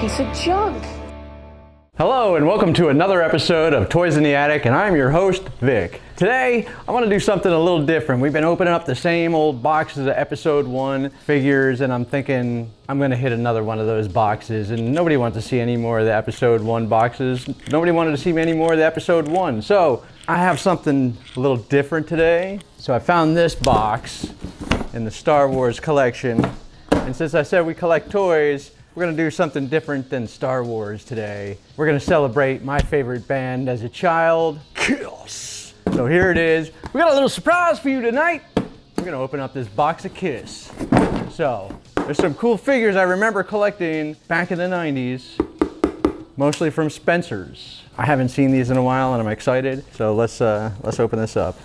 Piece of junk. Hello and welcome to another episode of Toys in the Attic and I'm your host Vic. Today I want to do something a little different. We've been opening up the same old boxes of episode 1 figures and I'm thinking I'm going to hit another one of those boxes and nobody wants to see any more of the episode 1 boxes. Nobody wanted to see any more of the episode 1. So I have something a little different today. So I found this box in the Star Wars collection and since I said we collect toys we're to do something different than Star Wars today. We're to celebrate my favorite band as a child, Kiss. So here it is. We got a little surprise for you tonight. We're to open up this box of Kiss. So there's some cool figures I remember collecting back in the 90s, mostly from Spencer's. I haven't seen these in a while and I'm excited. So let's, uh, let's open this up.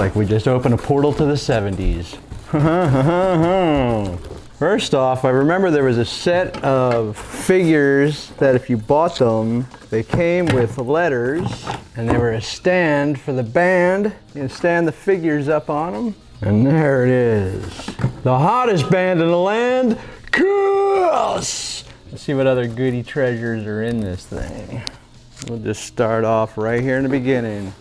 Like we just opened a portal to the 70s. First off, I remember there was a set of figures that if you bought them, they came with letters and they were a stand for the band. You stand the figures up on them. And there it is. The hottest band in the land, Kiss! Let's see what other goody treasures are in this thing. We'll just start off right here in the beginning.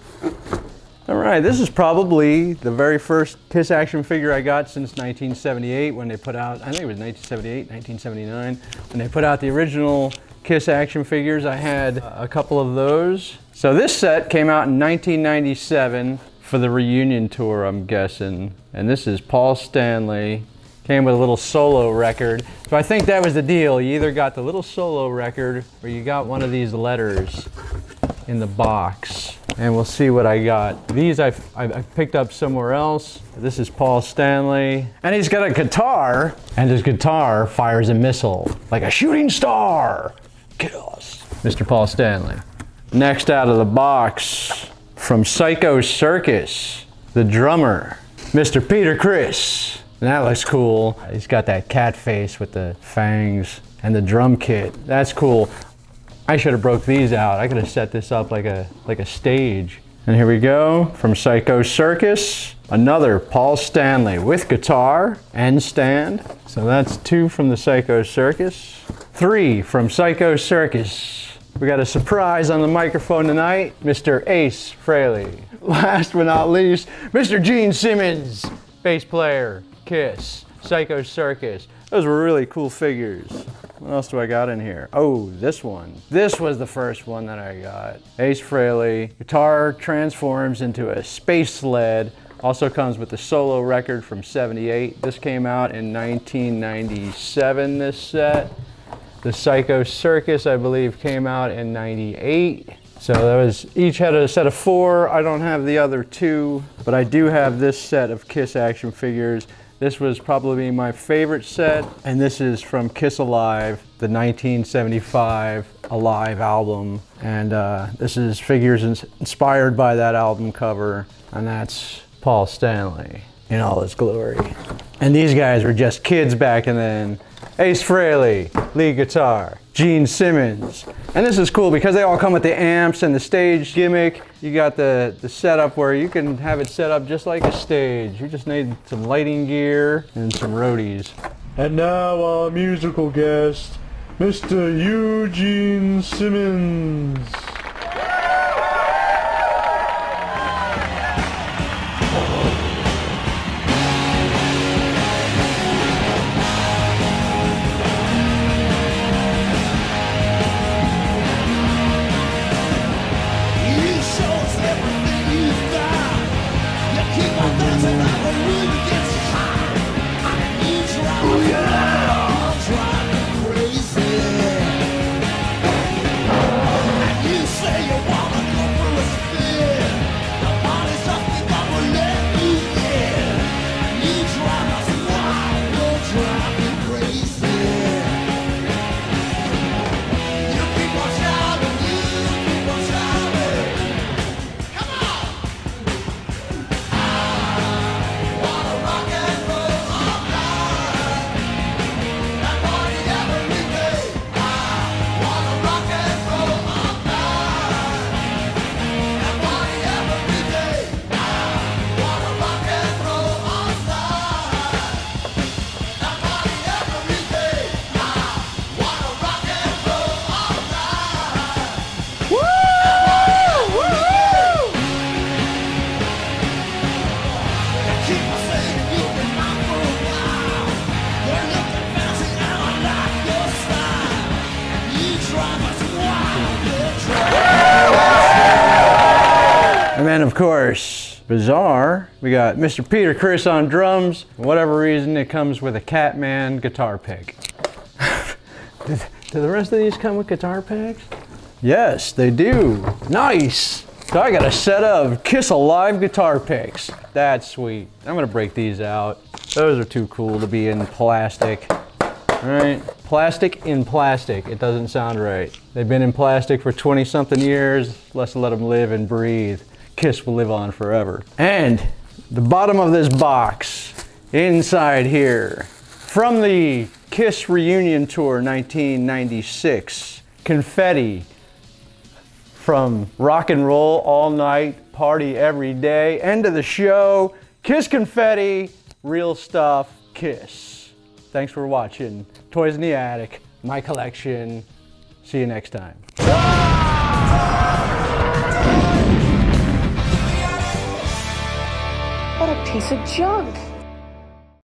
All right, this is probably the very first Kiss action figure I got since 1978 when they put out, I think it was 1978, 1979, when they put out the original Kiss action figures. I had a couple of those. So this set came out in 1997 for the reunion tour, I'm guessing. And this is Paul Stanley. Came with a little solo record. So I think that was the deal. You either got the little solo record or you got one of these letters in the box and we'll see what I got. These I've, I've, picked up somewhere else. This is Paul Stanley. And he's got a guitar, and his guitar fires a missile like a shooting star. Kiss. Mr. Paul Stanley. Next out of the box, from Psycho Circus, the drummer, Mr. Peter Criss. that looks cool. He's got that cat face with the fangs and the drum kit. That's cool. I should have broke these out. I could have set this up like a, like a stage. And here we go from Psycho Circus, another Paul Stanley with guitar and stand. So that's two from the Psycho Circus. Three from Psycho Circus. We got a surprise on the microphone tonight, Mr. Ace Frehley. Last but not least, Mr. Gene Simmons, bass player, Kiss, Psycho Circus. Those were really cool figures. What else do I got in here? Oh, this one. This was the first one that I got. Ace Frehley. Guitar transforms into a space sled. Also comes with the solo record from 78. This came out in 1997, this set. The Psycho Circus, I believe, came out in 98. So that was, each had a set of four. I don't have the other two, but I do have this set of Kiss action figures. This was probably my favorite set, and this is from Kiss Alive, the 1975 Alive album. And uh, this is figures inspired by that album cover, and that's Paul Stanley in all his glory. And these guys were just kids back then. Ace Frehley, lead guitar. Gene Simmons. And this is cool because they all come with the amps and the stage gimmick. You got the, the setup where you can have it set up just like a stage. You just need some lighting gear and some roadies. And now our musical guest, Mr. Eugene Simmons. Course, bizarre. We got Mr. Peter Criss on drums. For whatever reason, it comes with a Catman guitar pick. do, do the rest of these come with guitar picks? Yes, they do. Nice. So I got a set of Kiss Alive guitar picks. That's sweet. I'm gonna break these out. Those are too cool to be in plastic. All right, plastic in plastic. It doesn't sound right. They've been in plastic for 20 something years. Let's let them live and breathe. Kiss will live on forever. And the bottom of this box, inside here, from the Kiss Reunion Tour 1996, confetti from rock and roll all night, party every day, end of the show, Kiss confetti, real stuff, Kiss. Thanks for watching. Toys in the Attic, my collection. See you next time. What a piece of junk.